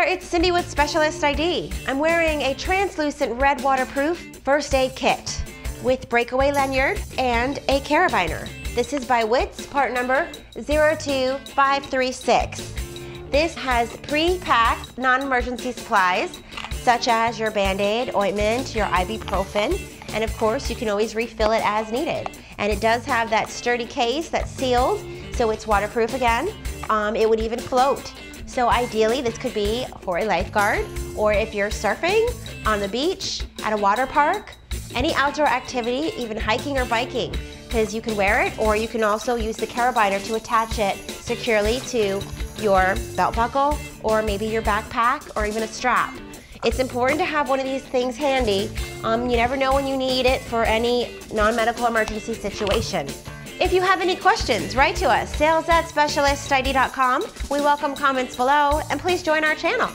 Cindy with Specialist ID. I'm wearing a translucent red waterproof first aid kit with breakaway lanyard and a carabiner. This is by Witz, part number 02536. This has pre-packed non-emergency supplies such as your Band-Aid, ointment, your ibuprofen, and of course you can always refill it as needed. And it does have that sturdy case that's sealed so it's waterproof again. Um, it would even float. So ideally this could be for a lifeguard or if you're surfing on the beach, at a water park, any outdoor activity, even hiking or biking, because you can wear it or you can also use the carabiner to attach it securely to your belt buckle or maybe your backpack or even a strap. It's important to have one of these things handy. Um, you never know when you need it for any non-medical emergency situation. If you have any questions, write to us, sales at specialistid.com. We welcome comments below, and please join our channel.